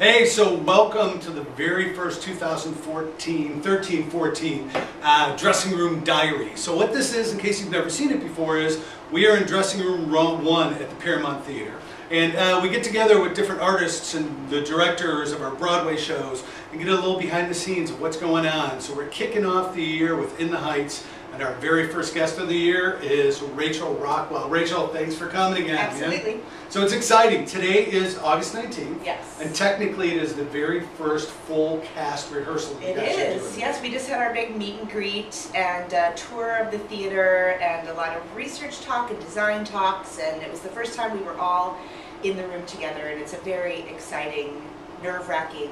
Hey, so welcome to the very first 2014, 13, 14 uh, Dressing Room Diary. So what this is, in case you've never seen it before, is we are in Dressing Room 1 at the Paramount Theater. And uh, we get together with different artists and the directors of our Broadway shows and get a little behind the scenes of what's going on. So we're kicking off the year with In the Heights and our very first guest of the year is Rachel Rockwell. Rachel, thanks for coming again. Absolutely. Man. So it's exciting. Today is August 19th. Yes. And technically it is the very first full cast rehearsal It is. Yes, we just had our big meet and greet and a tour of the theater and a lot of research talk and design talks and it was the first time we were all in the room together and it's a very exciting, nerve-wracking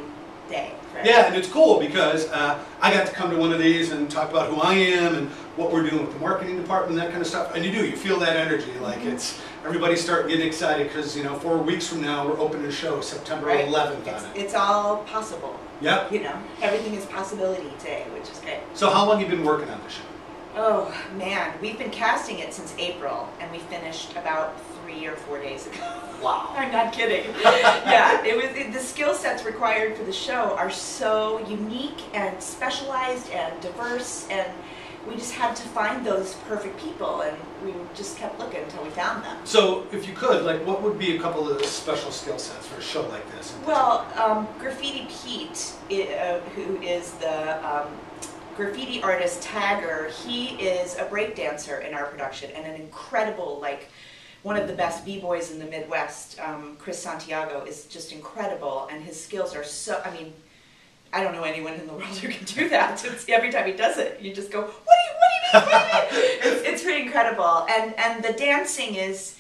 day. Yeah, and it's cool because uh, I got to come to one of these and talk about who I am and what we're doing with the marketing department and that kind of stuff. And you do, you feel that energy. Like mm -hmm. it's everybody start getting excited because you know four weeks from now we're opening a show September right. 11th it's, on it. It's all possible. Yep. You know, everything is possibility today, which is great. So how long have you been working on the show? Oh man, we've been casting it since April, and we finished about three or four days ago. Wow. I'm not kidding. yeah, it was it, the skill sets required for the show are so unique and specialized and diverse and we just had to find those perfect people and we just kept looking until we found them. So if you could, like what would be a couple of special skill sets for a show like this? Well, um, Graffiti Pete, uh, who is the um, graffiti artist tagger, he is a breakdancer in our production and an incredible like one of the best b-boys in the Midwest, um, Chris Santiago, is just incredible, and his skills are so, I mean, I don't know anyone in the world who can do that. It's, every time he does it, you just go, what do you, what do you mean, what do you mean? it's, it's pretty incredible. And, and the dancing is,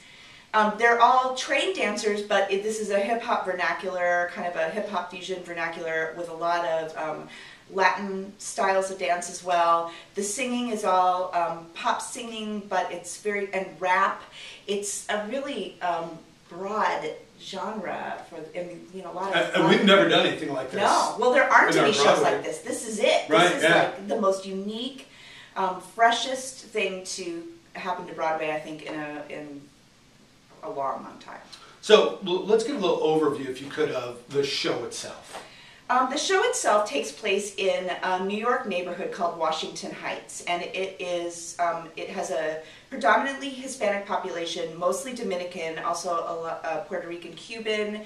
um, they're all trained dancers, but it, this is a hip-hop vernacular, kind of a hip-hop fusion vernacular with a lot of um, Latin styles of dance as well. The singing is all um, pop singing, but it's very, and rap. It's a really um, broad genre for, and you know, a lot of. And we've never done anything like this. No, well, there aren't any shows like this. This is it. Right, this is yeah. like the most unique, um, freshest thing to happen to Broadway, I think, in a in a long, long time. So let's give a little overview, if you could, of the show itself. Um, the show itself takes place in a New York neighborhood called Washington Heights, and it is um, it has a predominantly Hispanic population, mostly Dominican, also a, a Puerto Rican, Cuban,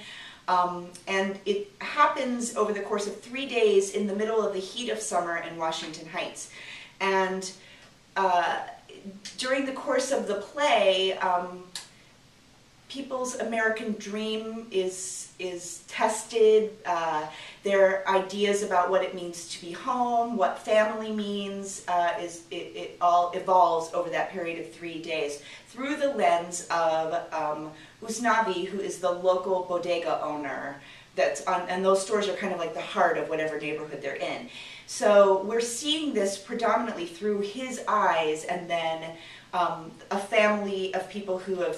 um, and it happens over the course of three days in the middle of the heat of summer in Washington Heights, and uh, during the course of the play. People's American dream is is tested. Uh, their ideas about what it means to be home, what family means, uh, is it, it, all evolves over that period of three days through the lens of um, Usnavi, who is the local bodega owner. That's on, and those stores are kind of like the heart of whatever neighborhood they're in. So we're seeing this predominantly through his eyes, and then um, a family of people who have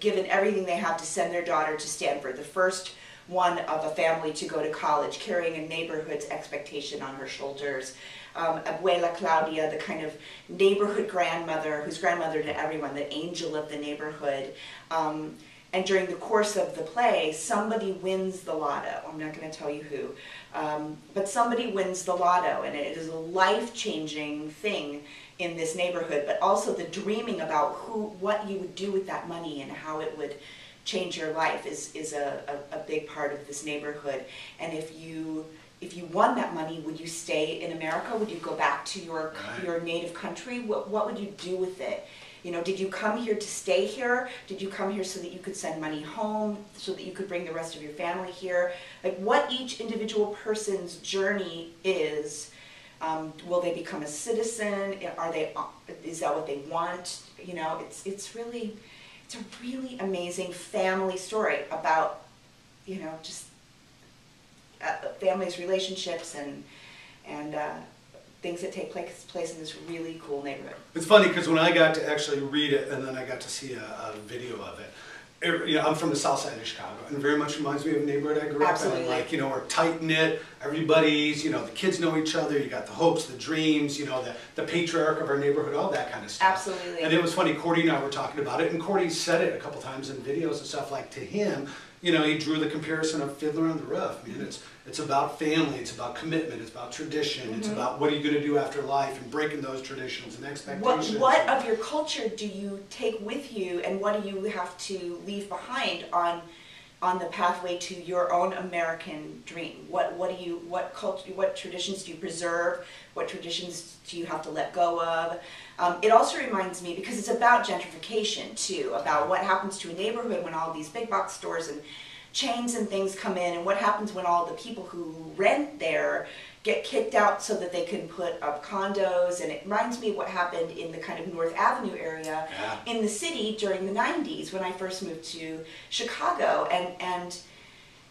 given everything they have to send their daughter to Stanford, the first one of a family to go to college, carrying a neighborhood's expectation on her shoulders. Um, Abuela Claudia, the kind of neighborhood grandmother, who's grandmother to everyone, the angel of the neighborhood. Um, and during the course of the play, somebody wins the lotto. I'm not going to tell you who. Um, but somebody wins the lotto, and it is a life-changing thing in this neighborhood, but also the dreaming about who, what you would do with that money and how it would change your life is, is a, a, a big part of this neighborhood. And if you, if you won that money, would you stay in America? Would you go back to your, right. your native country? What, what would you do with it? You know, did you come here to stay here? Did you come here so that you could send money home, so that you could bring the rest of your family here? Like what each individual person's journey is um, will they become a citizen? Are they? Is that what they want? You know, it's it's really, it's a really amazing family story about, you know, just uh, families' relationships and and uh, things that take place place in this really cool neighborhood. It's funny because when I got to actually read it and then I got to see a, a video of it you know, I'm from the south side of Chicago, and it very much reminds me of a neighborhood I grew Absolutely. up in. Like, you know, we're tight knit, everybody's, you know, the kids know each other, you got the hopes, the dreams, you know, the, the patriarch of our neighborhood, all that kind of stuff. Absolutely. And it was funny, Cordy and I were talking about it, and Cordy said it a couple times in videos and stuff, like to him, you know, he drew the comparison of Fiddler on the Roof. I mean, it's it's about family, it's about commitment, it's about tradition, it's mm-hmm. about what are you going to do after life and breaking those traditions and expectations. What, what of your culture do you take with you and what do you have to leave behind on on the pathway to your own American dream? What what do you what culture what traditions do you preserve? What traditions do you have to let go of? Um, it also reminds me because it's about gentrification too, about what happens to a neighborhood when all these big box stores and chains and things come in, and what happens when all the people who rent there get kicked out so that they can put up condos. And it reminds me of what happened in the kind of North Avenue area Yeah. in the city during the 90s when I first moved to Chicago. And, and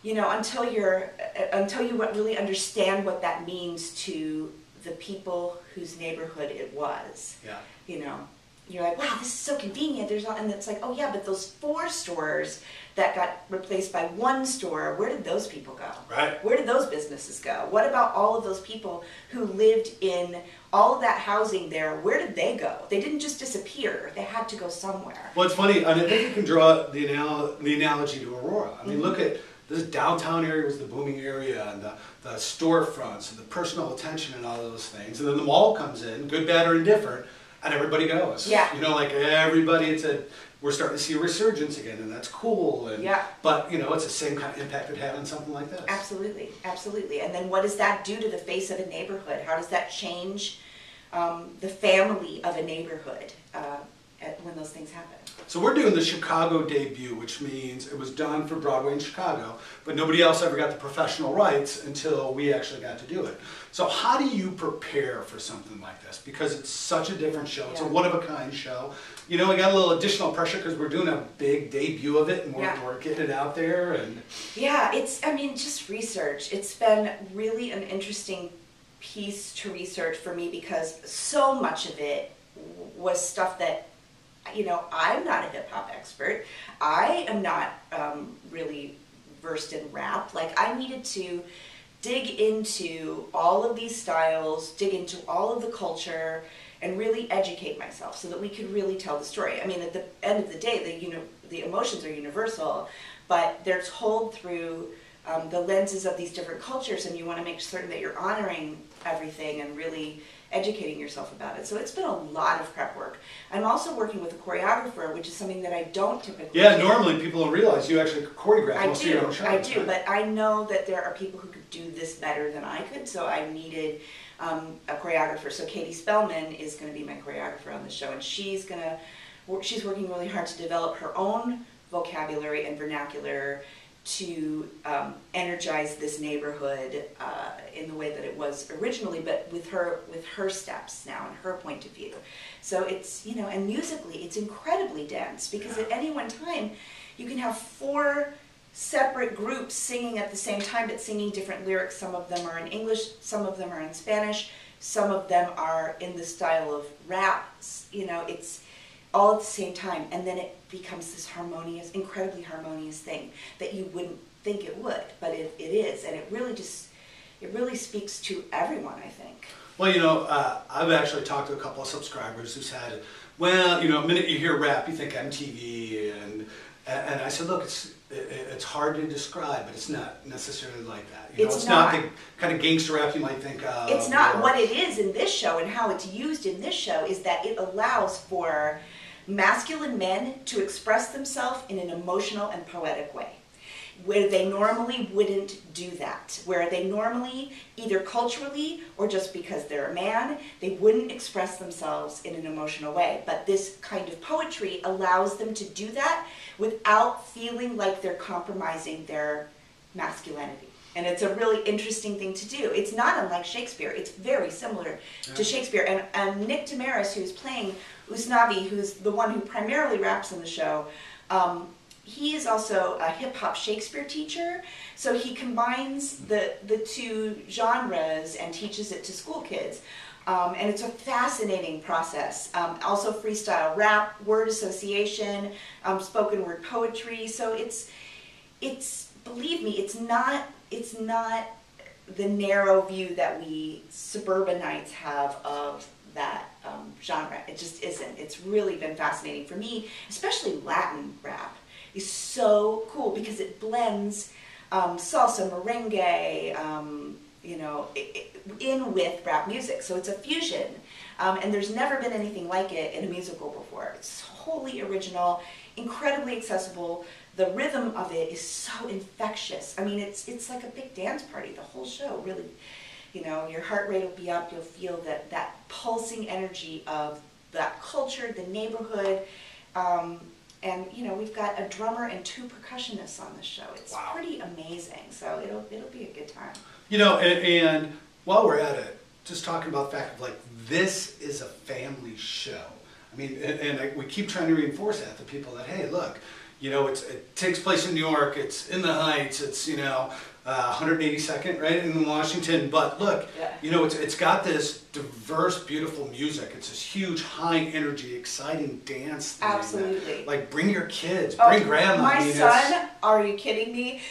you know, until you're, uh, until you really understand what that means to the people whose neighborhood it was, Yeah. you know, you're like, wow, this is so convenient. There's not, and it's like, oh yeah, but those four stores that got replaced by one store, where did those people go? Right. Where did those businesses go? What about all of those people who lived in all of that housing there? Where did they go? They didn't just disappear. They had to go somewhere. Well, it's funny, and I think you can draw the, anal- the analogy to Aurora. I mean, Mm-hmm. look at this downtown area was the booming area, and the, the storefronts, and the personal attention, and all those things. And then the mall comes in, good, bad, or indifferent, and everybody goes. Yeah. You know, like everybody, it's a, we're starting to see a resurgence again, and that's cool. And, Yeah. But, you know, it's the same kind of impact it had on something like this. Absolutely, absolutely. And then what does that do to the face of a neighborhood? How does that change um, the family of a neighborhood uh, when those things happen? So we're doing the Chicago debut, which means it was done for Broadway in Chicago, but nobody else ever got the professional rights until we actually got to do it. So how do you prepare for something like this? Because it's such a different show. It's a one-of-a-kind show. You know, we got a little additional pressure because we're doing a big debut of it and we're, Yeah. we're getting it out there. And Yeah, it's, I mean, just research. It's been really an interesting piece to research for me because so much of it was stuff that, you know, I'm not a hip hop expert. I am not um, really versed in rap. Like, I needed to dig into all of these styles, dig into all of the culture, and really educate myself so that we could really tell the story. I mean, at the end of the day, the you know the emotions are universal, but they're told through um, the lenses of these different cultures, and you want to make certain that you're honoring everything and really educating yourself about it. So it's been a lot of prep work. I'm also working with a choreographer, which is something that I don't typically. yeah, do. normally people don't realize you actually choreograph I most do, of your own shows. I do, right? but I know that there are people who could do this better than I could, so I needed um, a choreographer. So Katie Spelman is going to be my choreographer on the show, and she's going to work. She's working really hard to develop her own vocabulary and vernacular to um, energize this neighborhood uh, in the way that it was originally, but with her with her steps now and her point of view. So it's you know, and musically, it's incredibly dense because at any one time, you can have four separate groups singing at the same time, but singing different lyrics. Some of them are in English, some of them are in Spanish, some of them are in the style of rap. You know, it's all at the same time, and then it becomes this harmonious, incredibly harmonious thing that you wouldn't think it would, but it, it is, and it really just, it really speaks to everyone, I think. Well, you know, uh, I've actually talked to a couple of subscribers who said, well, you know, the minute you hear rap, you think MTV, and and I said, look, it's it, it's hard to describe, but it's not necessarily like that. You know, It's it's not, not. the kind of gangster rap you might think of. it's not or- what it is in this show and how it's used in this show is that it allows for masculine men to express themselves in an emotional and poetic way where they normally wouldn't do that where they normally either culturally or just because they're a man they wouldn't express themselves in an emotional way. But this kind of poetry allows them to do that without feeling like they're compromising their masculinity. And it's a really interesting thing to do. It's not unlike shakespeare. It's very similar Yeah. to shakespeare. And, and nick damaris who's playing usnavi who's the one who primarily raps in the show um, he is also a hip hop Shakespeare teacher, so he combines the the two genres and teaches it to school kids. Um, and it's a fascinating process. Um, also, freestyle rap, word association, um, spoken word poetry. So it's it's believe me, it's not it's not the narrow view that we suburbanites have of that um, genre. It just isn't. It's really been fascinating for me, especially Latin rap is so cool because it blends um, salsa, merengue, um, you know, in with rap music. So it's a fusion, um, and there's never been anything like it in a musical before. It's wholly original, incredibly accessible. The rhythm of it is so infectious. I mean, it's it's like a big dance party. The whole show really, you know, your heart rate will be up. You'll feel that that pulsing energy of that culture, the neighborhood. Um, and you know we've got a drummer and two percussionists on the show. It's Wow. pretty amazing. So it'll it'll be a good time. You know, and, and while we're at it, just talking about the fact of like this is a family show. I mean, and, and I, we keep trying to reinforce that to people that hey, look, you know, it's, it takes place in New York. It's in the Heights. It's you know, uh, 182nd, right in Washington. But look, Yeah. you know, it's it's got this diverse, beautiful music. It's this huge, high energy, exciting dance thing. that- Absolutely. like bring your kids, Oh, bring grandma. My I mean, son, are you kidding me?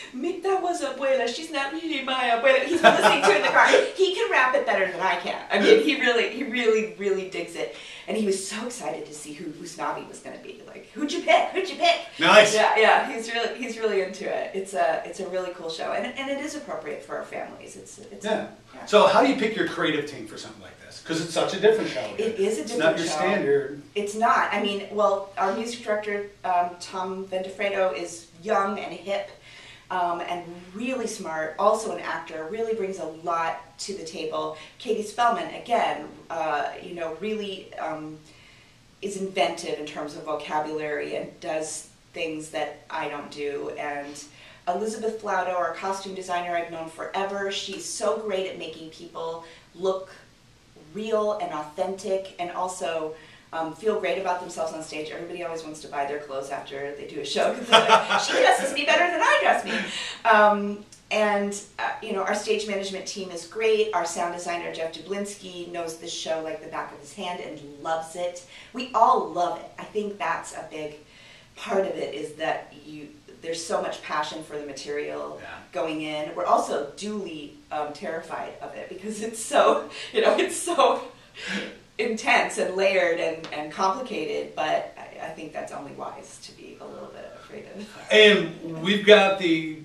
That was abuela. She's not really my abuela. He's listening to it in the car. He can rap it better than I can. I mean, he really, he really, really digs it. And he was so excited to see who who Usnavi was going to be. Like, who'd you pick? Who'd you pick? Nice. Yeah, yeah. He's really, he's really into it. It's a, it's a really cool show, and, and it is appropriate for our families. It's, it's. Yeah. yeah. So how do you pick your creative team for something like this? Because it's such a different show. It is a different. It's not your show. standard. It's not. I mean, well, our music director, um, Tom Vendafreddo, is young and hip um, and really smart, also an actor, really brings a lot to the table. Katie Spelman, again, uh, you know, really um, is inventive in terms of vocabulary and does things that I don't do. And Elizabeth Flauto, our costume designer I've known forever, she's so great at making people look real and authentic and also um, feel great about themselves on stage. Everybody always wants to buy their clothes after they do a show like, she dresses me better than I dress me. Um, and uh, you know, our stage management team is great. Our sound designer Jeff Dublinsky knows this show like the back of his hand and loves it. We all love it. I think that's a big part of it is that you there's so much passion for the material Yeah. going in. We're also duly um, terrified of it because it's so, you know, it's so intense and layered and, and complicated, but I, I think that's only wise to be a little bit afraid of. And we've got the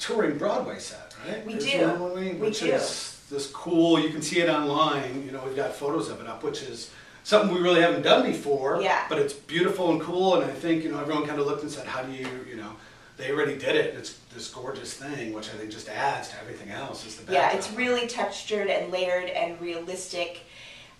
touring Broadway set, right? We There's do. one we- which do. is this cool. You can see it online. You know, we've got photos of it up, which is something we really haven't done before. Yeah. But it's beautiful and cool, and I think you know everyone kind of looked and said, "How do you, you know?" They already did it. and It's this gorgeous thing, which I think just adds to everything else. Is the Yeah, it's really textured and layered and realistic.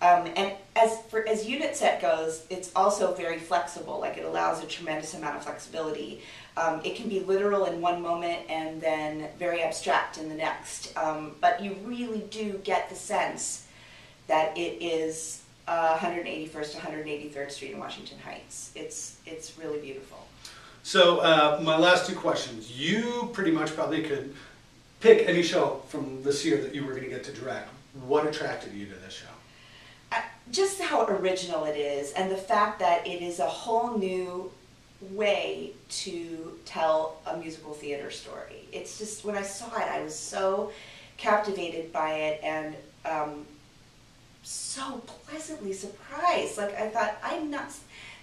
Um, and as for as unit set goes, it's also very flexible. Like it allows a tremendous amount of flexibility. Um, it can be literal in one moment and then very abstract in the next. Um, but you really do get the sense that it is uh, 181st, 183rd Street in Washington Heights. It's it's really beautiful. So uh, my last two questions. You pretty much probably could pick any show from this year that you were going to get to direct. What attracted you to this show? Just how original it is and the fact that it is a whole new way to tell a musical theater story. It's just when i saw it i was so captivated by it and um, so pleasantly surprised. Like i thought i'm not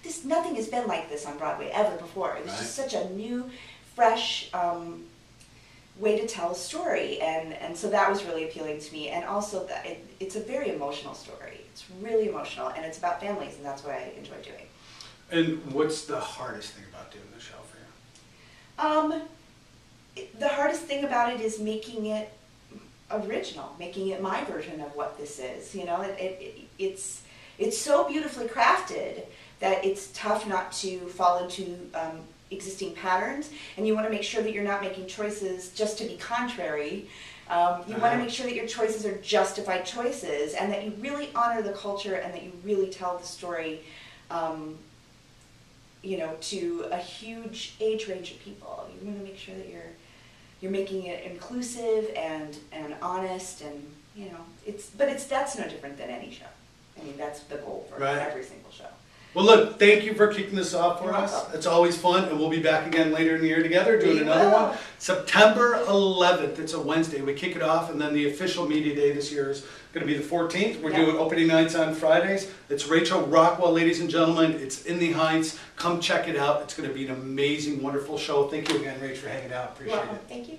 this nothing has been like this on broadway ever before. It was just such a new fresh um, way to tell a story and and so that was really appealing to me. And also that it, it's a very emotional story. It's really emotional and it's about families and that's what i enjoy doing. And what's the hardest thing about doing the show for you? um, it- the hardest thing about it is making it original making it my version of what this is you know? It, it, it it's it's so beautifully crafted that it's tough not to fall into um, existing patterns and you want to make sure that you're not making choices just to be contrary um, you want Uh-huh. to make sure that your choices are justified choices and that you really honor the culture and that you really tell the story um, you know to a huge age range of people you want to make sure that you're you're making it inclusive and and honest and you know it's but it's that's no different than any show i mean that's the goal for Right. every single show Well, look, thank you for kicking this off for us. It's always fun, and we'll be back again later in the year together doing We another will. one. September 11th, it's a Wednesday. We kick it off, and then the official media day this year is going to be the 14th. We're doing opening nights on Fridays. It's Rachel Rockwell, ladies and gentlemen. It's in the Heights. Come check it out. It's going to be an amazing, wonderful show. Thank you again, Rachel, for hanging out. Appreciate it. Thank you.